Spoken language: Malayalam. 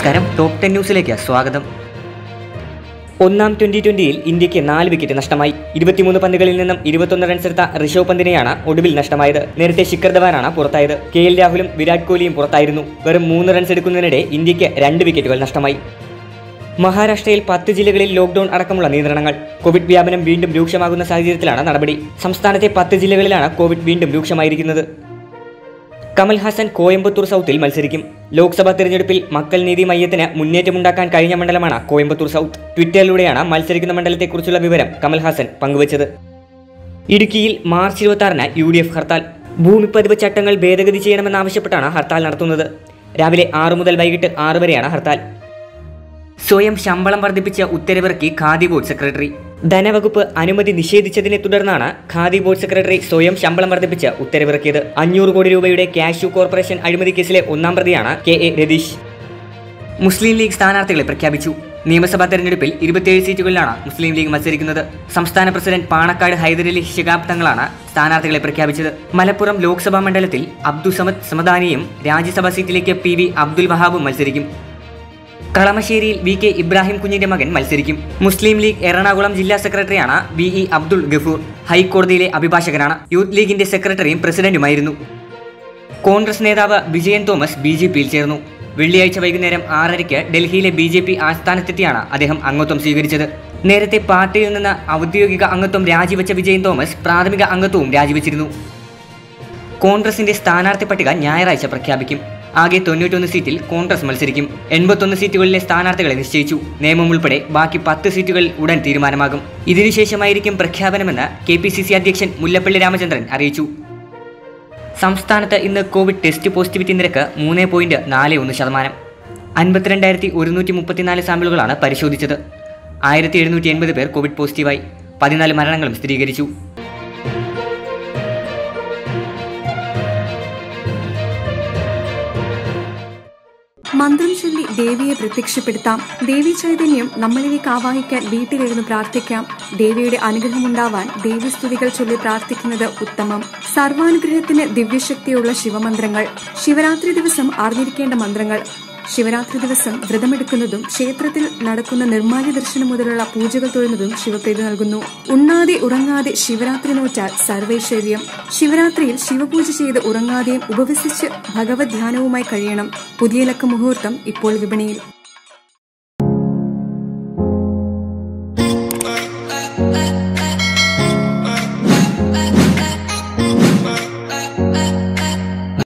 നമസ്കാരം. ടോപ് ടെൻ ന്യൂസിലേക്ക് സ്വാഗതം. ഒന്നാം ട്വന്റി ട്വന്റിയിൽ ഇന്ത്യയ്ക്ക് നാല് വിക്കറ്റ് നഷ്ടമായി. ഇരുപത്തിമൂന്ന് പന്തുകളിൽ നിന്നും ഇരുപത്തൊന്ന് റൺസ് എടുത്ത ഋഷഭ് പന്തിനെയാണ് ഒടുവിൽ നഷ്ടമായത്. നേരത്തെ ശിഖർ ധവാനാണ് പുറത്തായത്. കെ എൽ രാഹുലും വിരാട് കോഹ്ലിയും പുറത്തായിരുന്നു. വെറും മൂന്ന് റൺസ് എടുക്കുന്നതിനിടെ ഇന്ത്യയ്ക്ക് രണ്ട് വിക്കറ്റുകൾ നഷ്ടമായി. മഹാരാഷ്ട്രയിൽ പത്ത് ജില്ലകളിൽ ലോക്ഡൌൺ അടക്കമുള്ള നിയന്ത്രണങ്ങൾ. കോവിഡ് വ്യാപനം വീണ്ടും രൂക്ഷമാകുന്ന സാഹചര്യത്തിലാണ് നടപടി. സംസ്ഥാനത്തെ പത്ത് ജില്ലകളിലാണ് കോവിഡ് വീണ്ടും രൂക്ഷമായിരിക്കുന്നത്. കമൽ ഹാസൻ കോയമ്പത്തൂർ സൗത്തിൽ മത്സരിക്കും. ലോക്സഭാ തെരഞ്ഞെടുപ്പിൽ മക്കൾ നീതി മയ്യത്തിന് മുന്നേറ്റമുണ്ടാക്കാൻ കഴിഞ്ഞ മണ്ഡലമാണ് കോയമ്പത്തൂർ സൗത്ത്. ട്വിറ്ററിലൂടെയാണ് മത്സരിക്കുന്ന മണ്ഡലത്തെക്കുറിച്ചുള്ള വിവരം കമൽഹാസൻ പങ്കുവച്ചത്. ഇടുക്കിയിൽ മാർച്ച് ഇരുപത്തി യു ഡി എഫ് ഹർത്താൽ. ഭൂമിപ്പതിവ് ചട്ടങ്ങൾ ഭേദഗതി ചെയ്യണമെന്നാവശ്യപ്പെട്ടാണ് ഹർത്താൽ നടത്തുന്നത്. രാവിലെ ആറു മുതൽ വൈകിട്ട് ആറ് വരെയാണ് ഹർത്താൽ. സ്വയം ശമ്പളം വർദ്ധിപ്പിച്ച ഉത്തരവിറക്കി ഖാദി ബോർഡ് സെക്രട്ടറി. ധനവകുപ്പ് അനുമതി നിഷേധിച്ചതിനെ തുടർന്നാണ് ഖാദി ബോർഡ് സെക്രട്ടറി സ്വയം ശമ്പളം വർദ്ധിപ്പിച്ച് ഉത്തരവിറക്കിയത്. അഞ്ഞൂറ് കോടി രൂപയുടെ കാഷ്യു കോർപ്പറേഷൻ അഴിമതി കേസിലെ ഒന്നാം പ്രതിയാണ് കെ എ രതീഷ്. മുസ്ലിം ലീഗ് സ്ഥാനാർത്ഥികളെ പ്രഖ്യാപിച്ചു. നിയമസഭാ തെരഞ്ഞെടുപ്പിൽ ഇരുപത്തിയേഴ് സീറ്റുകളിലാണ് മുസ്ലിം ലീഗ് മത്സരിക്കുന്നത്. സംസ്ഥാന പ്രസിഡന്റ് പാണക്കാട് ഹൈദരലി ശിഹാബ് തങ്ങളാണ് സ്ഥാനാർത്ഥികളെ പ്രഖ്യാപിച്ചത്. മലപ്പുറം ലോക്സഭാ മണ്ഡലത്തിൽ അബ്ദുസമദ് സമദാനിയും രാജ്യസഭാ സീറ്റിലേക്ക് പി വി അബ്ദുൽ വഹാബും മത്സരിക്കും. കളമശ്ശേരിയിൽ വി കെ ഇബ്രാഹിം കുഞ്ഞിന്റെ മകൻ മത്സരിക്കും. മുസ്ലിം ലീഗ് എറണാകുളം ജില്ലാ സെക്രട്ടറിയാണ് വി ഇ അബ്ദുൾ ഗഫൂർ. ഹൈക്കോടതിയിലെ അഭിഭാഷകനാണ്. യൂത്ത് ലീഗിന്റെ സെക്രട്ടറിയും പ്രസിഡന്റുമായിരുന്നു. കോൺഗ്രസ് നേതാവ് വിജയൻ തോമസ് ബി ജെ പിയിൽ ചേർന്നു. വെള്ളിയാഴ്ച വൈകുന്നേരം ആറരയ്ക്ക് ഡൽഹിയിലെ ബി ജെ പി ആസ്ഥാനത്തെത്തിയാണ് അദ്ദേഹം അംഗത്വം സ്വീകരിച്ചത്. നേരത്തെ പാർട്ടിയിൽ നിന്ന് ഔദ്യോഗിക അംഗത്വം രാജിവെച്ച വിജയൻ തോമസ് പ്രാഥമിക അംഗത്വവും രാജിവെച്ചിരുന്നു. കോൺഗ്രസിന്റെ സ്ഥാനാർത്ഥി പട്ടിക ഞായറാഴ്ച പ്രഖ്യാപിക്കും. ആകെ തൊണ്ണൂറ്റൊന്ന് സീറ്റിൽ കോൺഗ്രസ് മത്സരിക്കും. എൺപത്തൊന്ന് സീറ്റുകളിലെ സ്ഥാനാർത്ഥികളെ നിശ്ചയിച്ചു. നിയമം ഉൾപ്പെടെ ബാക്കി പത്ത് സീറ്റുകൾ ഉടൻ തീരുമാനമാകും. ഇതിനുശേഷമായിരിക്കും പ്രഖ്യാപനമെന്ന് കെ പി സി സി അധ്യക്ഷൻ മുല്ലപ്പള്ളി രാമചന്ദ്രൻ അറിയിച്ചു. സംസ്ഥാനത്ത് ഇന്ന് കോവിഡ് ടെസ്റ്റ് പോസിറ്റിവിറ്റി നിരക്ക് മൂന്ന് പോയിന്റ് നാല് ഒന്ന് ശതമാനം. അൻപത്തിരണ്ടായിരത്തി ഒരുന്നൂറ്റി മുപ്പത്തിനാല് സാമ്പിളുകളാണ് പരിശോധിച്ചത്. ആയിരത്തി എഴുന്നൂറ്റി എൺപത് പേർ കോവിഡ് പോസിറ്റീവായി. പതിനാല് മരണങ്ങളും സ്ഥിരീകരിച്ചു. മന്ത്രം ചൊല്ലി ദേവിയെ പ്രത്യക്ഷപ്പെടുത്താം. ദേവി ചൈതന്യം നമ്മളിലേക്ക് ആവാഹിക്കാൻ വീട്ടിലിരുന്ന് പ്രാർത്ഥിക്കാം. ദേവിയുടെ അനുഗ്രഹമുണ്ടാവാൻ ദേവീസ്തുതികൾ ചൊല്ലി പ്രാർത്ഥിക്കുന്നത് ഉത്തമം. സർവാനുഗ്രഹത്തിന് ദിവ്യശക്തിയുള്ള ശിവമന്ത്രങ്ങൾ. ശിവരാത്രി ദിവസം അറിഞ്ഞിരിക്കേണ്ട മന്ത്രങ്ങൾ. ശിവരാത്രി ദിവസം വ്രതമെടുക്കുന്നതും ക്ഷേത്രത്തിൽ നടക്കുന്ന നിർമ്മാല്യ ദർശനം മുതലുള്ള പൂജകൾ തൊഴുന്നതും ശിവപ്രീതി നൽകുന്നു. ഉണ്ണാതെ ഉറങ്ങാതെ ശിവരാത്രി നോറ്റാൽ സർവൈശ്വര്യം. ശിവരാത്രിയിൽ ശിവപൂജ ചെയ്ത് ഉറങ്ങാതെയും ഉപവസിച്ച് ഭഗവത് ധ്യാനവുമായി കഴിയണം. പുതിയ ലക്ക മുഹൂർത്തം ഇപ്പോൾ വിപണിയിൽ.